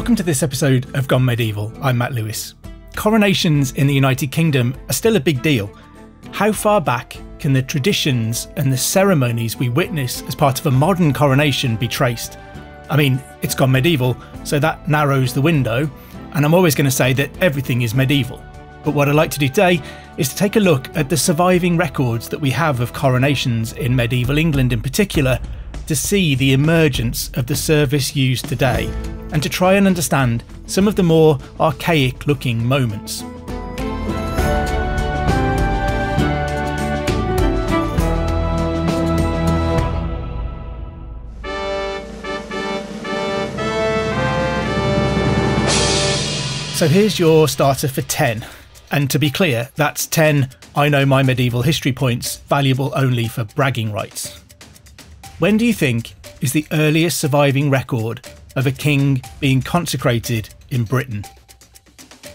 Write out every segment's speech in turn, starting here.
Welcome to this episode of Gone Medieval. I'm Matt Lewis. Coronations in the United Kingdom are still a big deal. How far back can the traditions and the ceremonies we witness as part of a modern coronation be traced? I mean, it's gone medieval, so that narrows the window, and I'm always going to say that everything is medieval. But what I'd like to do today is to take a look at the surviving records that we have of coronations in medieval England in particular to see the emergence of the service used today and to try and understand some of the more archaic looking moments. So here's your starter for 10. And to be clear, that's 10 I know my medieval history points, valuable only for bragging rights. When do you think is the earliest surviving record of a king being consecrated in Britain?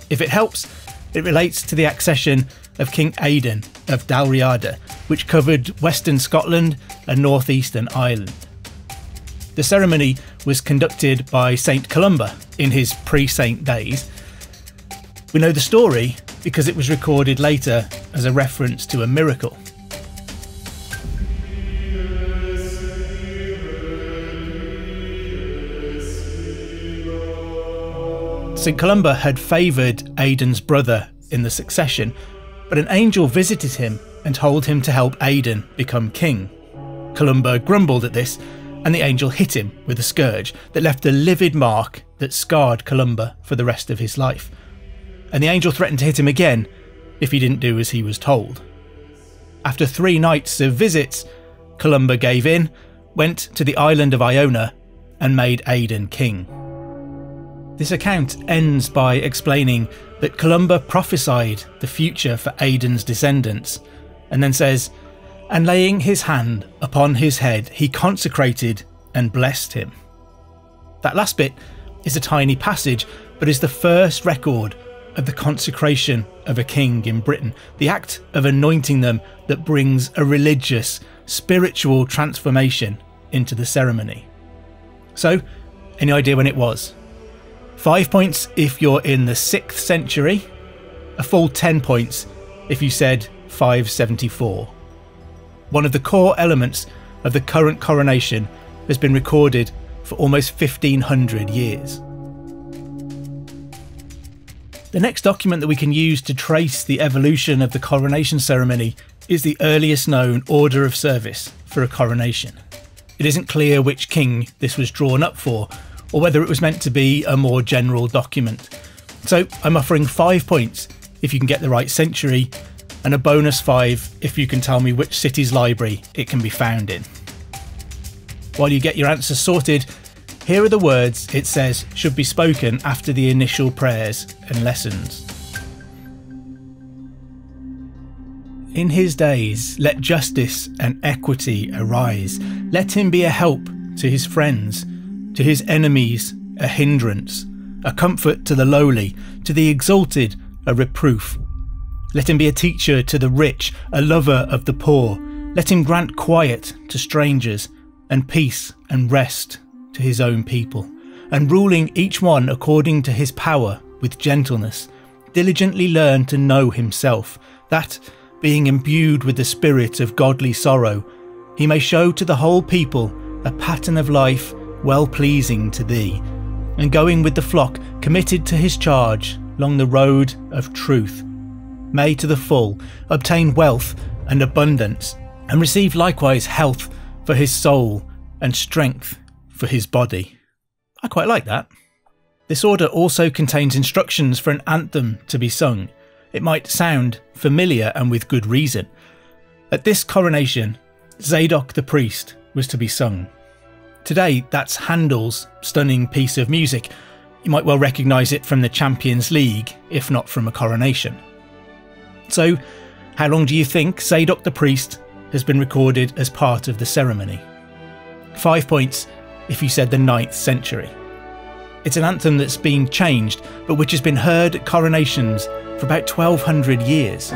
If it helps, it relates to the accession of King Aidan of Dalriada, which covered western Scotland and northeastern Ireland. The ceremony was conducted by Saint Columba in his pre saint days we know the story because it was recorded later as a reference to a miracle. St. Columba had favoured Aidan's brother in the succession, but an angel visited him and told him to help Aidan become king. Columba grumbled at this, and the angel hit him with a scourge that left a livid mark that scarred Columba for the rest of his life and the angel threatened to hit him again if he didn't do as he was told. After three nights of visits, Columba gave in, went to the island of Iona, and made Aidan king. This account ends by explaining that Columba prophesied the future for Aidan's descendants, and then says, And laying his hand upon his head, he consecrated and blessed him. That last bit is a tiny passage, but is the first record of the consecration of a king in Britain, the act of anointing them that brings a religious, spiritual transformation into the ceremony. So, any idea when it was? Five points if you're in the 6th century, a full 10 points if you said 574. One of the core elements of the current coronation has been recorded for almost 1500 years. The next document that we can use to trace the evolution of the coronation ceremony is the earliest known order of service for a coronation. It isn't clear which king this was drawn up for, or whether it was meant to be a more general document. So I'm offering five points if you can get the right century, and a bonus five if you can tell me which city's library it can be found in. While you get your answers sorted, here are the words it says should be spoken after the initial prayers and lessons. In his days, let justice and equity arise. Let him be a help to his friends, to his enemies, a hindrance, a comfort to the lowly, to the exalted, a reproof. Let him be a teacher to the rich, a lover of the poor. Let him grant quiet to strangers, and peace and rest to his own people, and ruling each one according to his power with gentleness, diligently learn to know himself, that, being imbued with the spirit of godly sorrow, he may show to the whole people a pattern of life well pleasing to thee, and going with the flock committed to his charge along the road of truth, may to the full obtain wealth and abundance, and receive likewise health for his soul and strength for his body. I quite like that. This order also contains instructions for an anthem to be sung. It might sound familiar and with good reason. At this coronation, Zadok the priest was to be sung. Today, that's Handel's stunning piece of music. You might well recognise it from the Champions League, if not from a coronation. So, how long do you think Zadok the priest has been recorded as part of the ceremony? Five points if you said the 9th century. It's an anthem that's been changed, but which has been heard at coronations for about 1200 years.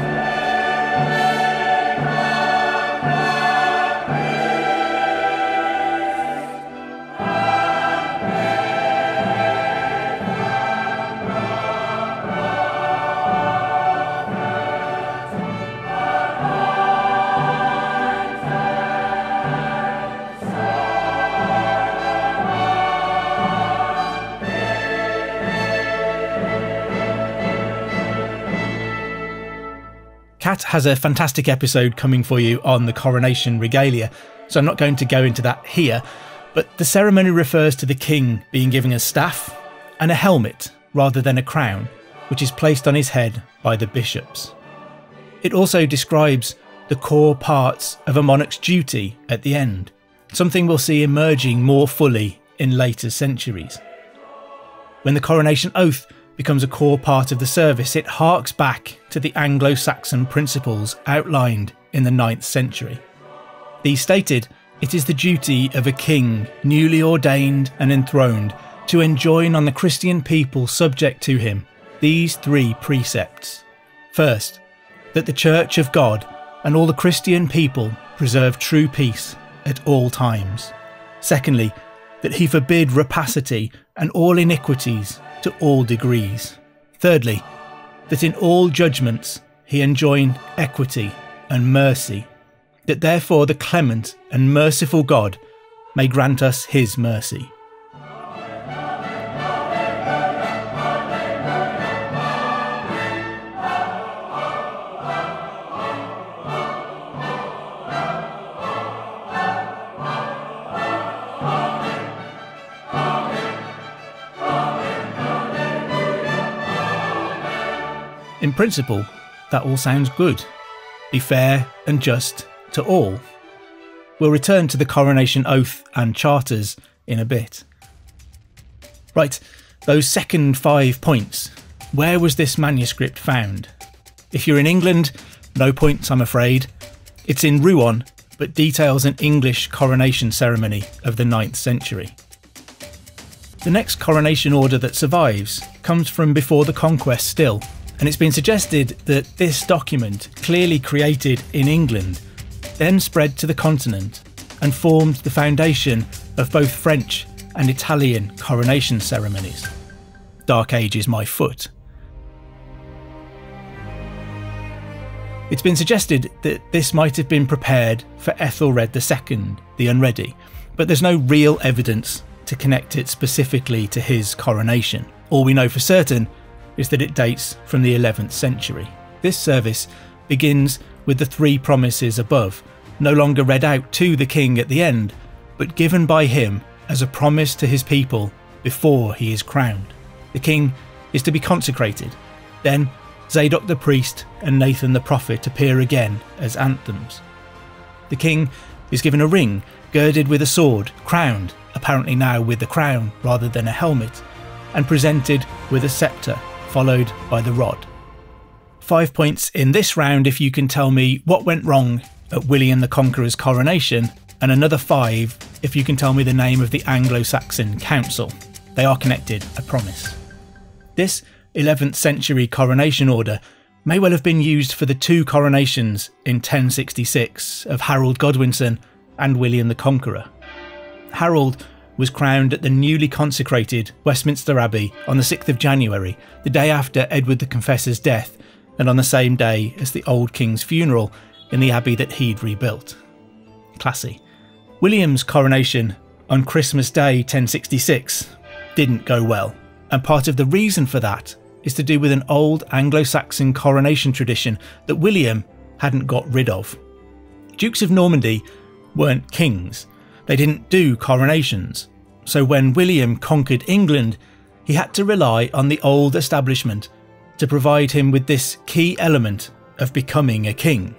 Has a fantastic episode coming for you on the coronation regalia, so I'm not going to go into that here. But the ceremony refers to the king being given a staff and a helmet rather than a crown, which is placed on his head by the bishops. It also describes the core parts of a monarch's duty at the end, something we'll see emerging more fully in later centuries. When the coronation oath becomes a core part of the service, it harks back to the Anglo Saxon principles outlined in the 9th century. These stated, it is the duty of a king, newly ordained and enthroned, to enjoin on the Christian people subject to him these three precepts. First, that the Church of God and all the Christian people preserve true peace at all times. Secondly, that he forbid rapacity and all iniquities to all degrees. Thirdly, that in all judgments he enjoined equity and mercy, that therefore the clement and merciful God may grant us his mercy. Principle, that all sounds good. Be fair and just to all. We'll return to the coronation oath and charters in a bit. Right, those second five points. Where was this manuscript found? If you're in England, no points, I'm afraid. It's in Rouen, but details an English coronation ceremony of the 9th century. The next coronation order that survives comes from before the conquest still, and it's been suggested that this document, clearly created in England, then spread to the continent and formed the foundation of both French and Italian coronation ceremonies. Dark Age is my foot. It's been suggested that this might have been prepared for Ethelred II, the Unready, but there's no real evidence to connect it specifically to his coronation. All we know for certain is that it dates from the 11th century. This service begins with the three promises above, no longer read out to the king at the end, but given by him as a promise to his people before he is crowned. The king is to be consecrated. Then Zadok the priest and Nathan the prophet appear again as anthems. The king is given a ring girded with a sword, crowned, apparently now with the crown rather than a helmet, and presented with a sceptre followed by the rod. Five points in this round if you can tell me what went wrong at William the Conqueror's coronation, and another five if you can tell me the name of the Anglo Saxon council. They are connected, I promise. This 11th century coronation order may well have been used for the two coronations in 1066 of Harold Godwinson and William the Conqueror. Harold was crowned at the newly consecrated Westminster Abbey on the 6th of January, the day after Edward the Confessor's death, and on the same day as the old king's funeral in the abbey that he'd rebuilt. Classy. William's coronation on Christmas Day 1066 didn't go well, and part of the reason for that is to do with an old Anglo Saxon coronation tradition that William hadn't got rid of. Dukes of Normandy weren't kings, they didn't do coronations, so when William conquered England, he had to rely on the old establishment to provide him with this key element of becoming a king.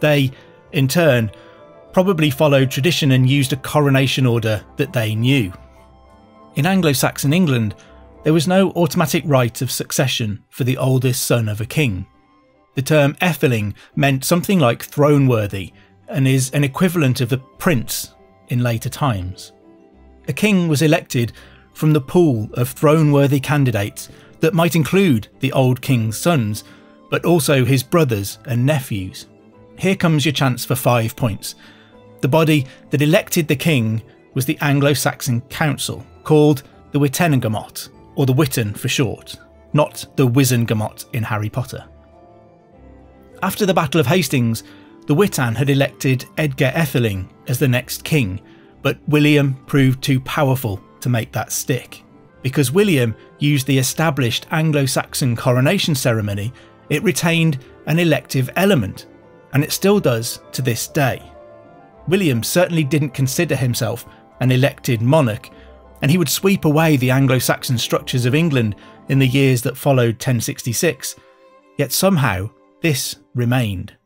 They, in turn, probably followed tradition and used a coronation order that they knew. In Anglo Saxon England, there was no automatic right of succession for the oldest son of a king. The term Etheling meant something like throne worthy and is an equivalent of the prince in later times. A king was elected from the pool of throne worthy candidates that might include the old king's sons, but also his brothers and nephews. Here comes your chance for five points. The body that elected the king was the Anglo Saxon Council, called the Witenagemot, or the Witan for short, not the Wizengamot in Harry Potter. After the Battle of Hastings, the Witan had elected Edgar Etheling as the next king, but William proved too powerful to make that stick. Because William used the established Anglo Saxon coronation ceremony, it retained an elective element, and it still does to this day. William certainly didn't consider himself an elected monarch, and he would sweep away the Anglo Saxon structures of England in the years that followed 1066, yet somehow this remained.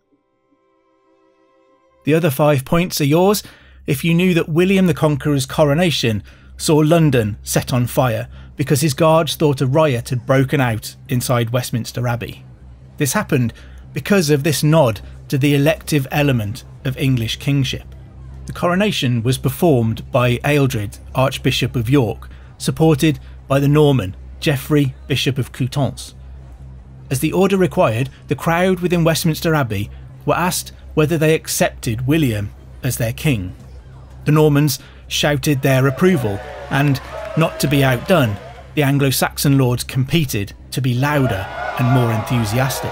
The other five points are yours if you knew that William the Conqueror's coronation saw London set on fire because his guards thought a riot had broken out inside Westminster Abbey. This happened because of this nod to the elective element of English kingship. The coronation was performed by Ealdred, Archbishop of York, supported by the Norman, Geoffrey, Bishop of Coutances. As the order required, the crowd within Westminster Abbey were asked whether they accepted William as their king. The Normans shouted their approval, and, not to be outdone, the Anglo Saxon lords competed to be louder and more enthusiastic.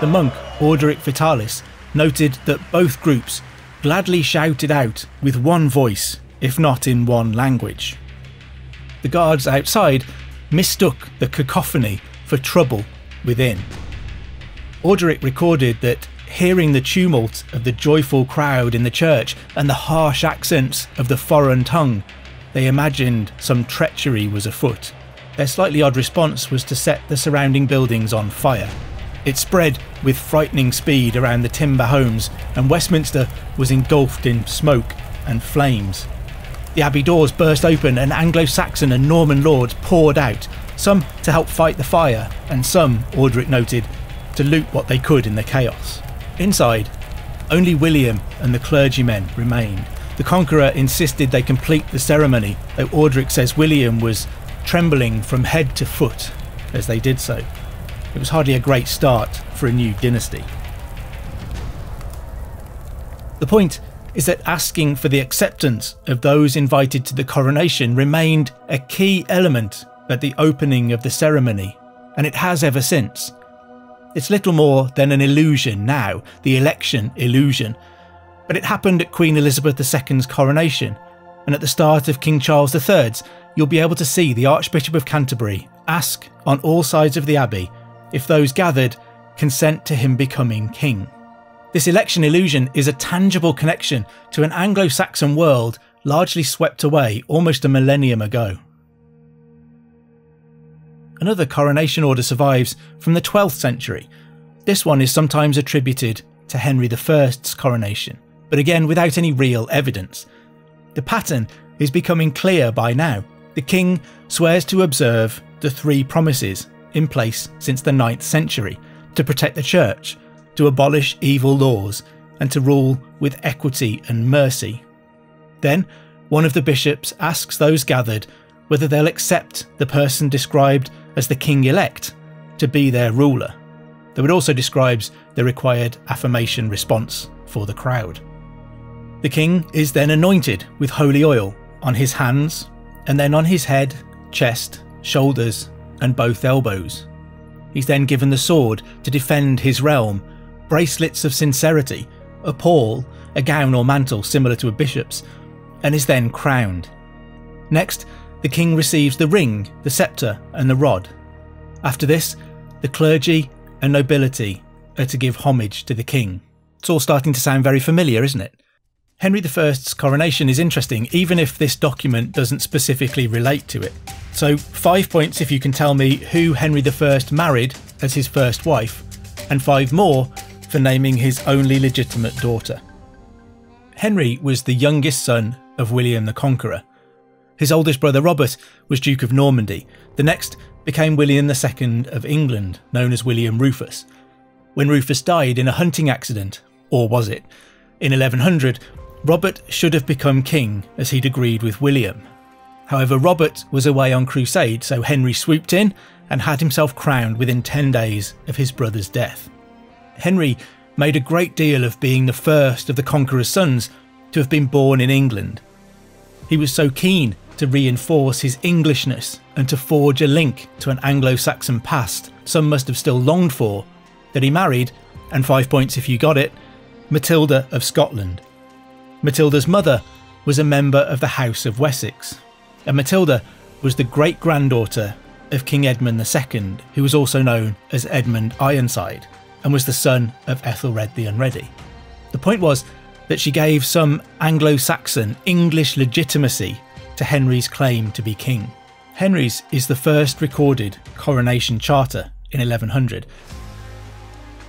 The monk, Orderic Vitalis, noted that both groups gladly shouted out with one voice, if not in one language. The guards outside mistook the cacophony for trouble within. Orderic recorded that hearing the tumult of the joyful crowd in the church and the harsh accents of the foreign tongue, they imagined some treachery was afoot. Their slightly odd response was to set the surrounding buildings on fire. It spread with frightening speed around the timber homes, and Westminster was engulfed in smoke and flames. The abbey doors burst open, and Anglo Saxon and Norman lords poured out, some to help fight the fire, and some, Orderic noted, to loot what they could in the chaos. Inside, only William and the clergymen remained. The Conqueror insisted they complete the ceremony, though Orderic says William was trembling from head to foot as they did so. It was hardly a great start for a new dynasty. The point is that asking for the acceptance of those invited to the coronation remained a key element at the opening of the ceremony, and it has ever since. It's little more than an illusion now, the election illusion. But it happened at Queen Elizabeth II's coronation, and at the start of King Charles III's, you'll be able to see the Archbishop of Canterbury ask on all sides of the abbey if those gathered consent to him becoming king. This election illusion is a tangible connection to an Anglo Saxon world largely swept away almost a millennium ago. Another coronation order survives from the 12th century. This one is sometimes attributed to Henry I's coronation, but again without any real evidence. The pattern is becoming clear by now. The king swears to observe the three promises in place since the 9th century to protect the church, to abolish evil laws, and to rule with equity and mercy. Then, one of the bishops asks those gathered whether they'll accept the person described as the king elect to be their ruler, though it also describes the required affirmation response for the crowd. The king is then anointed with holy oil on his hands, and then on his head, chest, shoulders, and both elbows. He's then given the sword to defend his realm, bracelets of sincerity, a pall, a gown or mantle similar to a bishop's, and is then crowned. Next, the king receives the ring, the sceptre, and the rod. After this, the clergy and nobility are to give homage to the king. It's all starting to sound very familiar, isn't it? Henry I's coronation is interesting, even if this document doesn't specifically relate to it. So, five points if you can tell me who Henry I married as his first wife, and five more for naming his only legitimate daughter. Henry was the youngest son of William the Conqueror, his oldest brother Robert was Duke of Normandy. The next became William II of England, known as William Rufus. When Rufus died in a hunting accident, or was it? In 1100, Robert should have become king as he'd agreed with William. However, Robert was away on crusade, so Henry swooped in and had himself crowned within 10 days of his brother's death. Henry made a great deal of being the first of the conqueror's sons to have been born in England. He was so keen to reinforce his Englishness and to forge a link to an Anglo Saxon past some must have still longed for, that he married, and five points if you got it, Matilda of Scotland. Matilda's mother was a member of the House of Wessex, and Matilda was the great granddaughter of King Edmund II, who was also known as Edmund Ironside, and was the son of Ethelred the Unready. The point was that she gave some Anglo Saxon English legitimacy to Henry's claim to be king. Henry's is the first recorded coronation charter in 1100.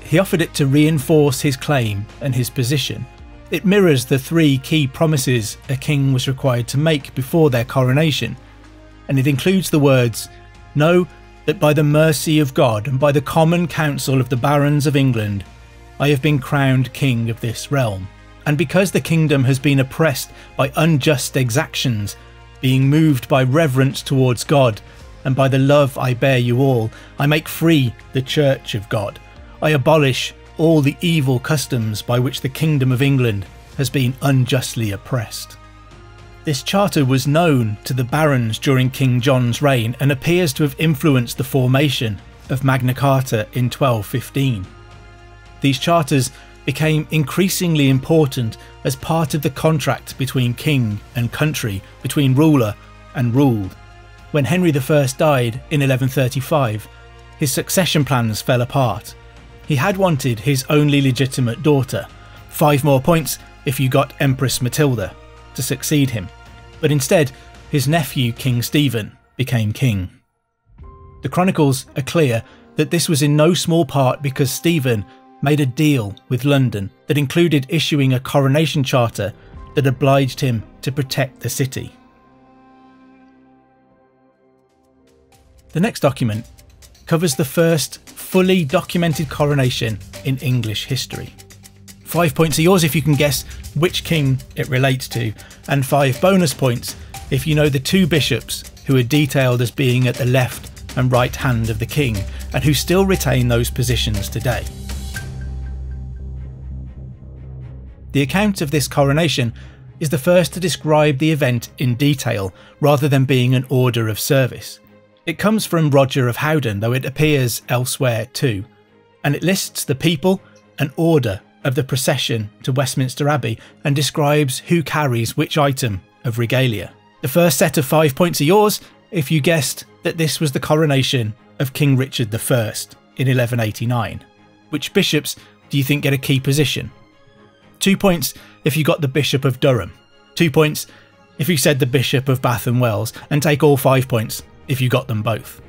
He offered it to reinforce his claim and his position. It mirrors the three key promises a king was required to make before their coronation, and it includes the words Know that by the mercy of God and by the common counsel of the barons of England, I have been crowned king of this realm. And because the kingdom has been oppressed by unjust exactions, being moved by reverence towards God, and by the love I bear you all, I make free the Church of God. I abolish all the evil customs by which the kingdom of England has been unjustly oppressed. This charter was known to the barons during King John's reign and appears to have influenced the formation of Magna Carta in 1215. These charters became increasingly important as part of the contract between king and country, between ruler and ruled. When Henry I died in 1135, his succession plans fell apart. He had wanted his only legitimate daughter, five more points if you got Empress Matilda, to succeed him, but instead, his nephew King Stephen became king. The chronicles are clear that this was in no small part because Stephen made a deal with London that included issuing a coronation charter that obliged him to protect the city. The next document covers the first fully documented coronation in English history. Five points are yours if you can guess which king it relates to, and five bonus points if you know the two bishops who are detailed as being at the left and right hand of the king, and who still retain those positions today. The account of this coronation is the first to describe the event in detail rather than being an order of service. It comes from Roger of Howden, though it appears elsewhere too, and it lists the people and order of the procession to Westminster Abbey and describes who carries which item of regalia. The first set of five points are yours if you guessed that this was the coronation of King Richard I in 1189. Which bishops do you think get a key position? Two points if you got the Bishop of Durham. Two points if you said the Bishop of Bath and Wells, and take all five points if you got them both.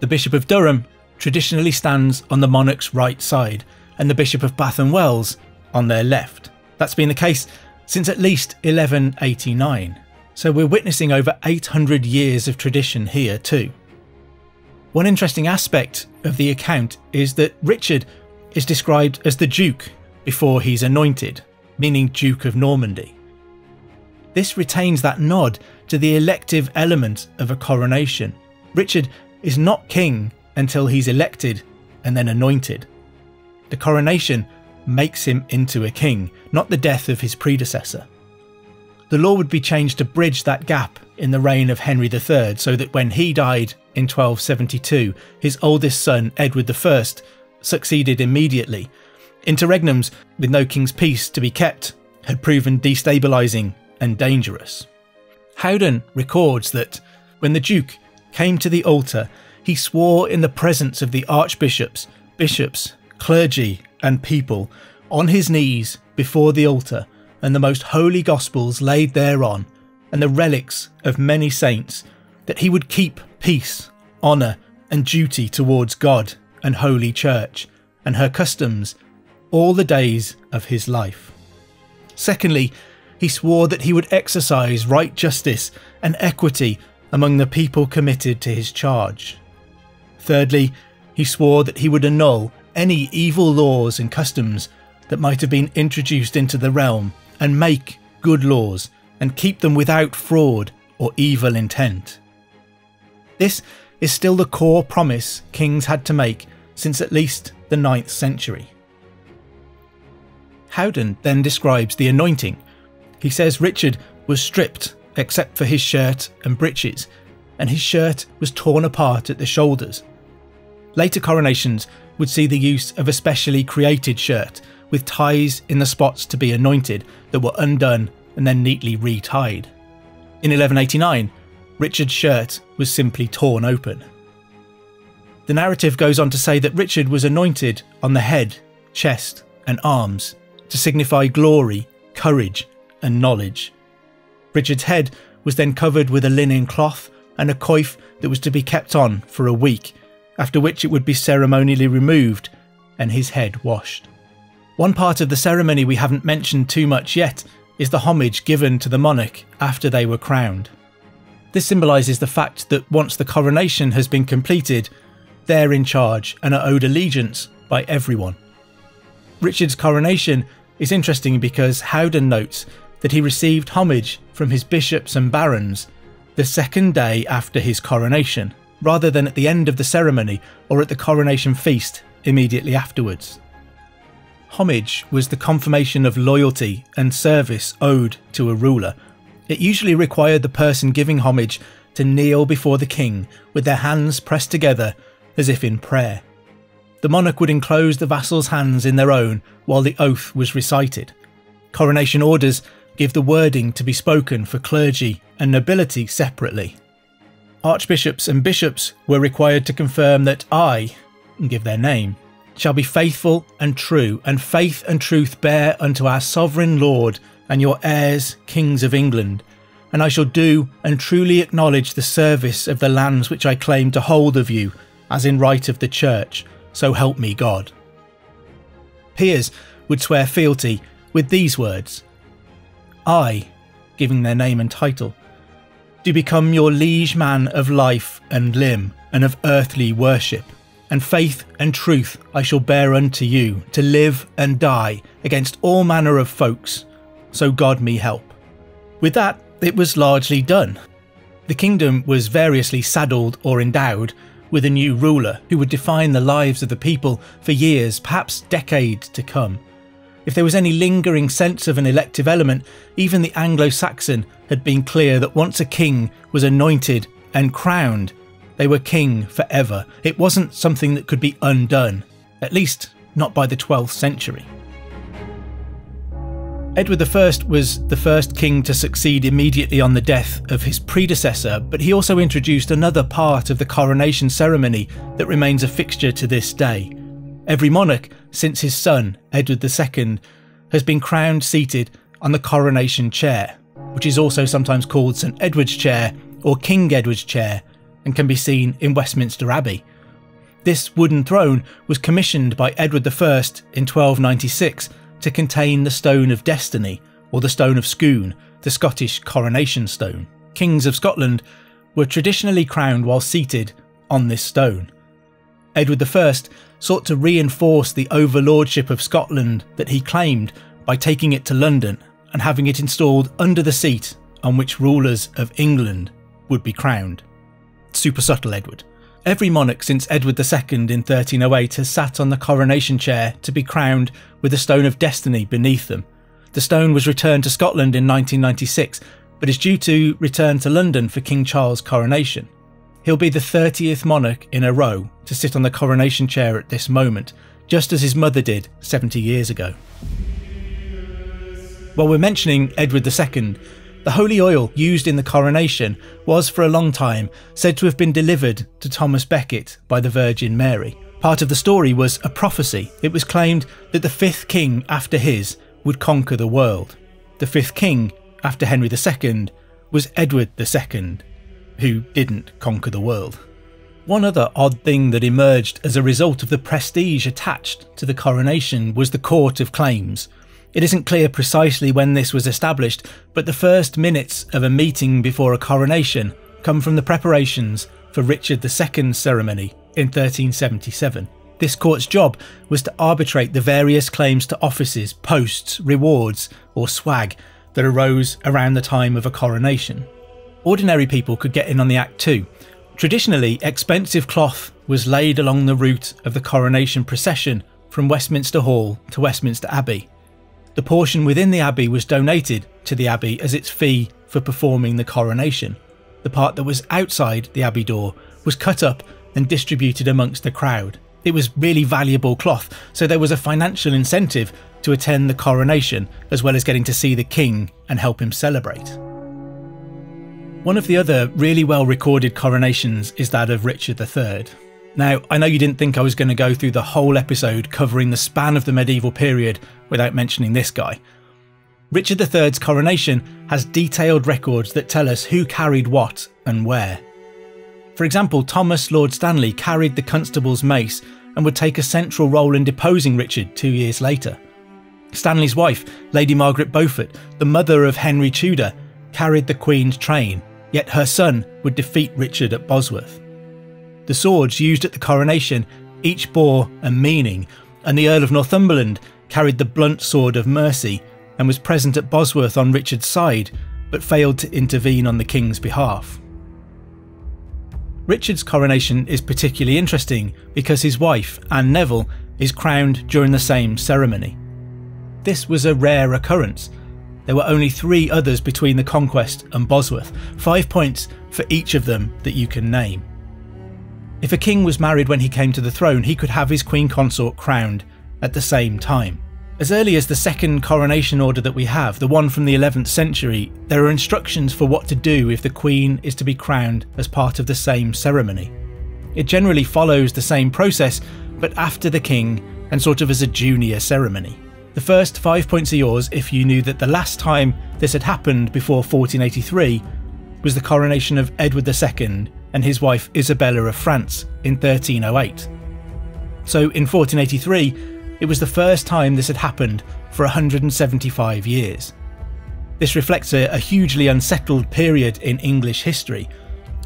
The Bishop of Durham traditionally stands on the monarch's right side and the Bishop of Bath and Wells on their left. That's been the case since at least 1189, so we're witnessing over 800 years of tradition here too. One interesting aspect of the account is that Richard is described as the Duke before he's anointed, meaning Duke of Normandy. This retains that nod to the elective element of a coronation. Richard is not king until he's elected and then anointed. The coronation makes him into a king, not the death of his predecessor. The law would be changed to bridge that gap in the reign of Henry III so that when he died in 1272, his oldest son, Edward I, succeeded immediately. Interregnums, with no king's peace to be kept, had proven destabilising and dangerous. Howden records that when the Duke came to the altar, he swore in the presence of the archbishops, bishops, clergy, and people on his knees before the altar, and the most holy Gospels laid thereon, and the relics of many saints, that he would keep peace, honour, and duty towards God and Holy Church, and her customs, all the days of his life. Secondly, he swore that he would exercise right justice and equity among the people committed to his charge. Thirdly, he swore that he would annul any evil laws and customs that might have been introduced into the realm and make good laws and keep them without fraud or evil intent. This is still the core promise kings had to make since at least the 9th century. Howden then describes the anointing. He says Richard was stripped except for his shirt and breeches, and his shirt was torn apart at the shoulders. Later coronations would see the use of a specially created shirt with ties in the spots to be anointed that were undone and then neatly retied. In 1189, Richard's shirt was simply torn open. The narrative goes on to say that Richard was anointed on the head, chest, and arms to signify glory, courage, and knowledge. Richard's head was then covered with a linen cloth and a coif that was to be kept on for a week, after which it would be ceremonially removed and his head washed. One part of the ceremony we haven't mentioned too much yet is the homage given to the monarch after they were crowned. This symbolises the fact that once the coronation has been completed, they're in charge and are owed allegiance by everyone. Richard's coronation is interesting because Howden notes that he received homage from his bishops and barons the second day after his coronation, rather than at the end of the ceremony or at the coronation feast immediately afterwards. Homage was the confirmation of loyalty and service owed to a ruler. It usually required the person giving homage to kneel before the king with their hands pressed together as if in prayer. The monarch would enclose the vassal's hands in their own while the oath was recited. Coronation orders give the wording to be spoken for clergy and nobility separately. Archbishops and bishops were required to confirm that I, and give their name, shall be faithful and true, and faith and truth bear unto our sovereign Lord and your heirs, kings of England. And I shall do and truly acknowledge the service of the lands which I claim to hold of you, as in right of the Church, so help me God. Peers would swear fealty with these words I, giving their name and title, do become your liege man of life and limb and of earthly worship, and faith and truth I shall bear unto you to live and die against all manner of folks, so God me help. With that, it was largely done. The kingdom was variously saddled or endowed with a new ruler who would define the lives of the people for years, perhaps decades to come. If there was any lingering sense of an elective element, even the Anglo Saxon had been clear that once a king was anointed and crowned, they were king forever. It wasn't something that could be undone, at least not by the 12th century. Edward I was the first king to succeed immediately on the death of his predecessor, but he also introduced another part of the coronation ceremony that remains a fixture to this day. Every monarch since his son, Edward II, has been crowned seated on the coronation chair, which is also sometimes called St Edward's chair or King Edward's chair and can be seen in Westminster Abbey. This wooden throne was commissioned by Edward I in 1296 to contain the Stone of Destiny, or the Stone of Scone, the Scottish coronation stone. Kings of Scotland were traditionally crowned while seated on this stone. Edward I sought to reinforce the overlordship of Scotland that he claimed by taking it to London and having it installed under the seat on which rulers of England would be crowned. Super subtle, Edward. Every monarch since Edward II in 1308 has sat on the coronation chair to be crowned with the Stone of Destiny beneath them. The stone was returned to Scotland in 1996, but is due to return to London for King Charles' coronation. He'll be the 30th monarch in a row to sit on the coronation chair at this moment, just as his mother did 70 years ago. While we're mentioning Edward II, the holy oil used in the coronation was for a long time said to have been delivered to Thomas Becket by the Virgin Mary. Part of the story was a prophecy. It was claimed that the fifth king after his would conquer the world. The fifth king after Henry II was Edward II, who didn't conquer the world. One other odd thing that emerged as a result of the prestige attached to the coronation was the Court of Claims. It isn't clear precisely when this was established, but the first minutes of a meeting before a coronation come from the preparations for Richard II's ceremony in 1377. This court's job was to arbitrate the various claims to offices, posts, rewards, or swag that arose around the time of a coronation. Ordinary people could get in on the act too. Traditionally, expensive cloth was laid along the route of the coronation procession from Westminster Hall to Westminster Abbey. The portion within the abbey was donated to the abbey as its fee for performing the coronation. The part that was outside the abbey door was cut up and distributed amongst the crowd. It was really valuable cloth, so there was a financial incentive to attend the coronation as well as getting to see the king and help him celebrate. One of the other really well recorded coronations is that of Richard III. Now, I know you didn't think I was going to go through the whole episode covering the span of the medieval period without mentioning this guy. Richard III's coronation has detailed records that tell us who carried what and where. For example, Thomas Lord Stanley carried the constable's mace and would take a central role in deposing Richard two years later. Stanley's wife, Lady Margaret Beaufort, the mother of Henry Tudor, carried the Queen's train, yet her son would defeat Richard at Bosworth. The swords used at the coronation each bore a meaning, and the Earl of Northumberland carried the blunt sword of mercy and was present at Bosworth on Richard's side, but failed to intervene on the King's behalf. Richard's coronation is particularly interesting because his wife, Anne Neville, is crowned during the same ceremony. This was a rare occurrence. There were only three others between the conquest and Bosworth, five points for each of them that you can name. If a king was married when he came to the throne, he could have his queen consort crowned at the same time. As early as the second coronation order that we have, the one from the 11th century, there are instructions for what to do if the queen is to be crowned as part of the same ceremony. It generally follows the same process, but after the king and sort of as a junior ceremony. The first five points are yours if you knew that the last time this had happened before 1483 was the coronation of Edward II and his wife Isabella of France in 1308. So in 1483, it was the first time this had happened for 175 years. This reflects a, a hugely unsettled period in English history.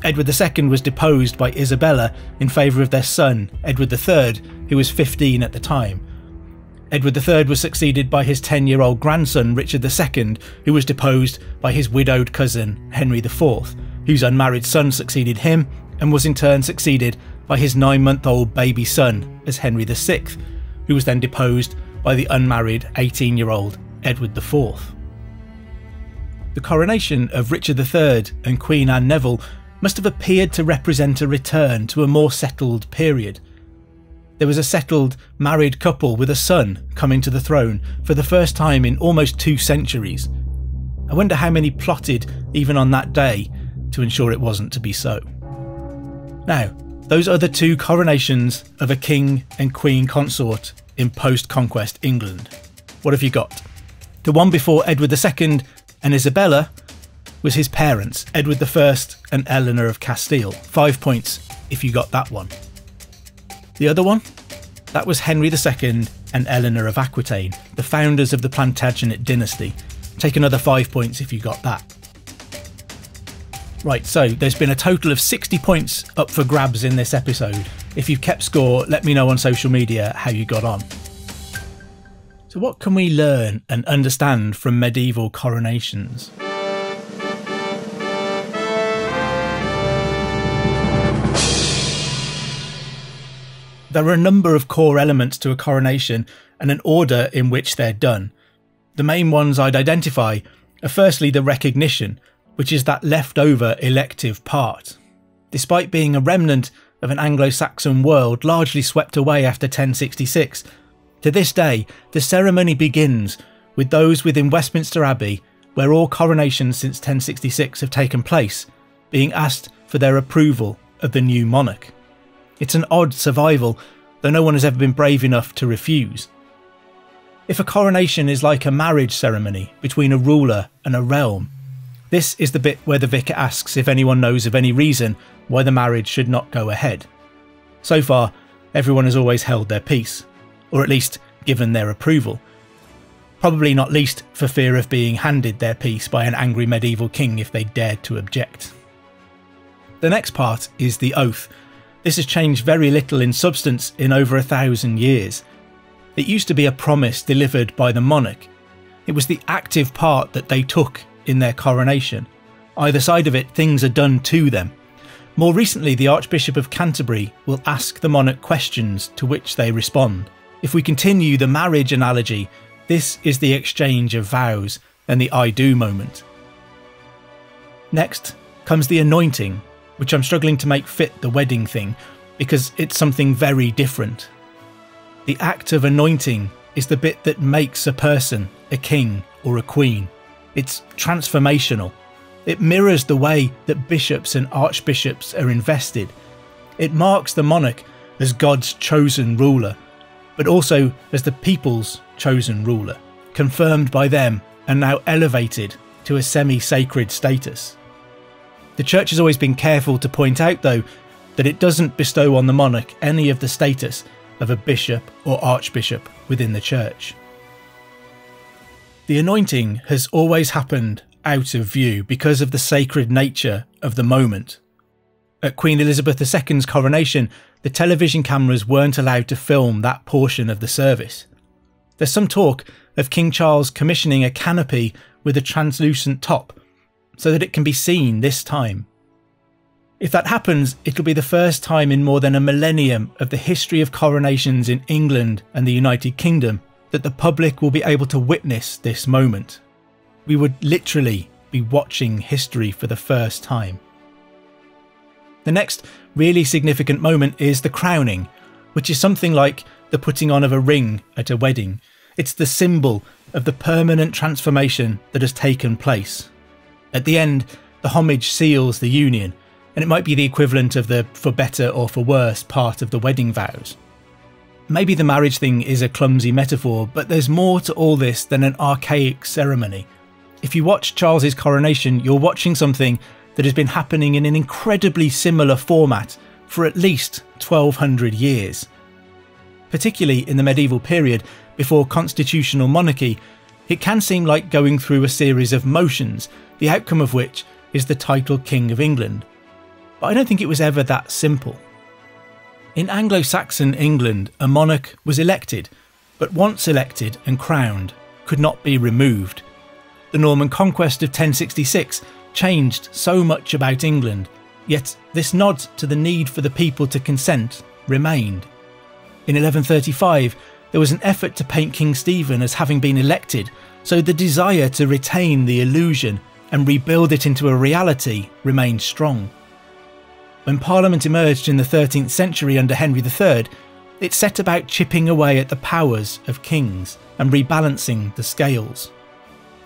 Edward II was deposed by Isabella in favour of their son, Edward III, who was 15 at the time, Edward III was succeeded by his 10 year old grandson Richard II, who was deposed by his widowed cousin Henry IV, whose unmarried son succeeded him and was in turn succeeded by his nine month old baby son as Henry VI, who was then deposed by the unmarried 18 year old Edward IV. The coronation of Richard III and Queen Anne Neville must have appeared to represent a return to a more settled period there was a settled, married couple with a son coming to the throne for the first time in almost two centuries. I wonder how many plotted, even on that day, to ensure it wasn't to be so. Now, those are the two coronations of a king and queen consort in post conquest England. What have you got? The one before Edward II and Isabella was his parents, Edward I and Eleanor of Castile. Five points if you got that one. The other one? That was Henry II and Eleanor of Aquitaine, the founders of the Plantagenet dynasty. Take another five points if you got that. Right, so there's been a total of 60 points up for grabs in this episode. If you've kept score, let me know on social media how you got on. So, what can we learn and understand from medieval coronations? There are a number of core elements to a coronation and an order in which they're done. The main ones I'd identify are firstly the recognition, which is that leftover elective part. Despite being a remnant of an Anglo Saxon world largely swept away after 1066, to this day the ceremony begins with those within Westminster Abbey, where all coronations since 1066 have taken place, being asked for their approval of the new monarch. It's an odd survival, though no one has ever been brave enough to refuse. If a coronation is like a marriage ceremony between a ruler and a realm, this is the bit where the vicar asks if anyone knows of any reason why the marriage should not go ahead. So far, everyone has always held their peace, or at least given their approval. Probably not least for fear of being handed their peace by an angry medieval king if they dared to object. The next part is the oath, this has changed very little in substance in over a thousand years. It used to be a promise delivered by the monarch. It was the active part that they took in their coronation. Either side of it, things are done to them. More recently, the Archbishop of Canterbury will ask the monarch questions to which they respond. If we continue the marriage analogy, this is the exchange of vows and the I do moment. Next comes the anointing, which I'm struggling to make fit the wedding thing because it's something very different. The act of anointing is the bit that makes a person a king or a queen. It's transformational. It mirrors the way that bishops and archbishops are invested. It marks the monarch as God's chosen ruler, but also as the people's chosen ruler, confirmed by them and now elevated to a semi sacred status. The Church has always been careful to point out, though, that it doesn't bestow on the monarch any of the status of a bishop or archbishop within the Church. The anointing has always happened out of view because of the sacred nature of the moment. At Queen Elizabeth II's coronation, the television cameras weren't allowed to film that portion of the service. There's some talk of King Charles commissioning a canopy with a translucent top so that it can be seen this time. If that happens, it'll be the first time in more than a millennium of the history of coronations in England and the United Kingdom that the public will be able to witness this moment. We would literally be watching history for the first time. The next really significant moment is the crowning, which is something like the putting on of a ring at a wedding. It's the symbol of the permanent transformation that has taken place. At the end, the homage seals the union, and it might be the equivalent of the for better or for worse part of the wedding vows. Maybe the marriage thing is a clumsy metaphor, but there's more to all this than an archaic ceremony. If you watch Charles's coronation, you're watching something that has been happening in an incredibly similar format for at least 1200 years. Particularly in the medieval period, before constitutional monarchy, it can seem like going through a series of motions, the outcome of which is the title King of England. But I don't think it was ever that simple. In Anglo Saxon England, a monarch was elected, but once elected and crowned, could not be removed. The Norman conquest of 1066 changed so much about England, yet this nod to the need for the people to consent remained. In 1135, there was an effort to paint King Stephen as having been elected, so the desire to retain the illusion and rebuild it into a reality remained strong. When Parliament emerged in the 13th century under Henry III, it set about chipping away at the powers of kings and rebalancing the scales.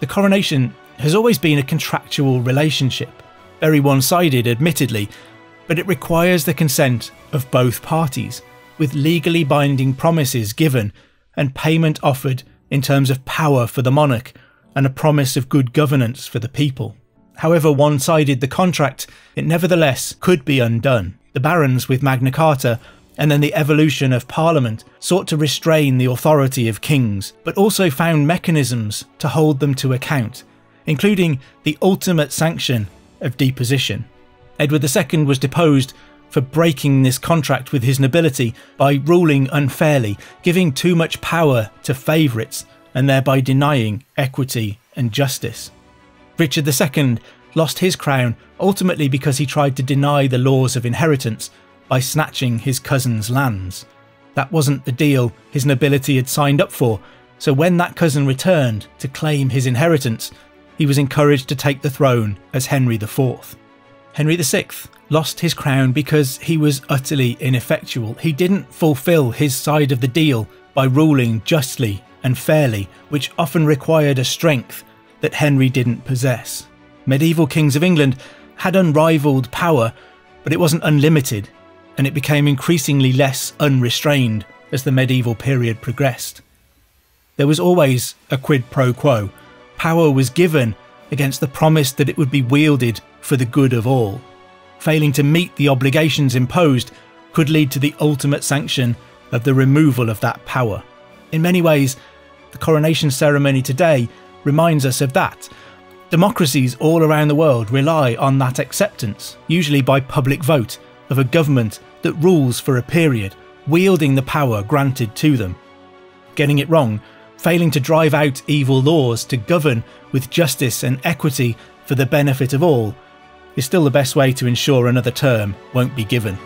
The coronation has always been a contractual relationship, very one sided, admittedly, but it requires the consent of both parties, with legally binding promises given and payment offered in terms of power for the monarch and a promise of good governance for the people. However one sided the contract, it nevertheless could be undone. The barons with Magna Carta and then the evolution of Parliament sought to restrain the authority of kings, but also found mechanisms to hold them to account, including the ultimate sanction of deposition. Edward II was deposed for breaking this contract with his nobility by ruling unfairly, giving too much power to favourites, and thereby denying equity and justice. Richard II lost his crown ultimately because he tried to deny the laws of inheritance by snatching his cousin's lands. That wasn't the deal his nobility had signed up for, so when that cousin returned to claim his inheritance, he was encouraged to take the throne as Henry IV. Henry VI lost his crown because he was utterly ineffectual. He didn't fulfill his side of the deal by ruling justly and fairly, which often required a strength that Henry didn't possess. Medieval kings of England had unrivaled power, but it wasn't unlimited, and it became increasingly less unrestrained as the medieval period progressed. There was always a quid pro quo. Power was given against the promise that it would be wielded for the good of all. Failing to meet the obligations imposed could lead to the ultimate sanction of the removal of that power. In many ways, the coronation ceremony today reminds us of that. Democracies all around the world rely on that acceptance, usually by public vote, of a government that rules for a period, wielding the power granted to them. Getting it wrong, failing to drive out evil laws to govern with justice and equity for the benefit of all, is still the best way to ensure another term won't be given.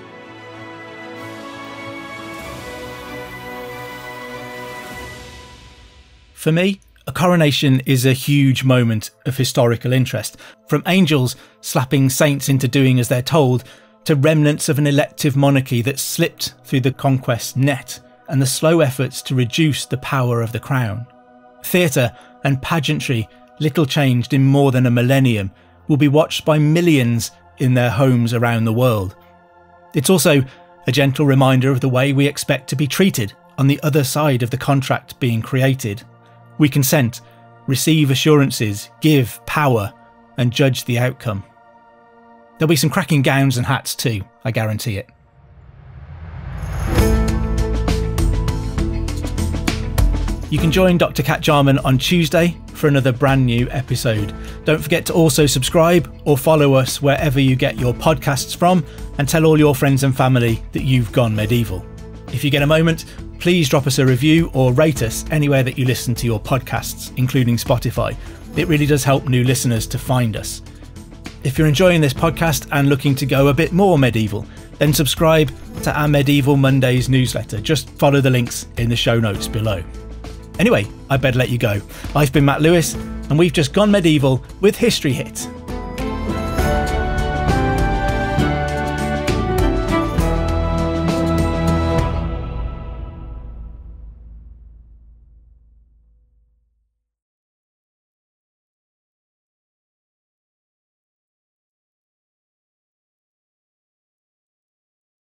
For me, a coronation is a huge moment of historical interest, from angels slapping saints into doing as they're told, to remnants of an elective monarchy that slipped through the conquest net, and the slow efforts to reduce the power of the crown. Theatre and pageantry, little changed in more than a millennium, will be watched by millions in their homes around the world. It's also a gentle reminder of the way we expect to be treated on the other side of the contract being created. We consent, receive assurances, give power, and judge the outcome. There'll be some cracking gowns and hats too, I guarantee it. You can join Dr. Cat Jarman on Tuesday for another brand new episode. Don't forget to also subscribe or follow us wherever you get your podcasts from and tell all your friends and family that you've gone medieval. If you get a moment, please drop us a review or rate us anywhere that you listen to your podcasts, including Spotify. It really does help new listeners to find us. If you're enjoying this podcast and looking to go a bit more medieval, then subscribe to our Medieval Mondays newsletter. Just follow the links in the show notes below. Anyway, I would better let you go. I've been Matt Lewis, and we've just gone medieval with History Hit.